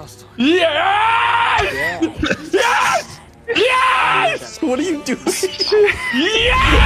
hostile. Yes! Yeah. Yes! Yes! What are you doing? Yes!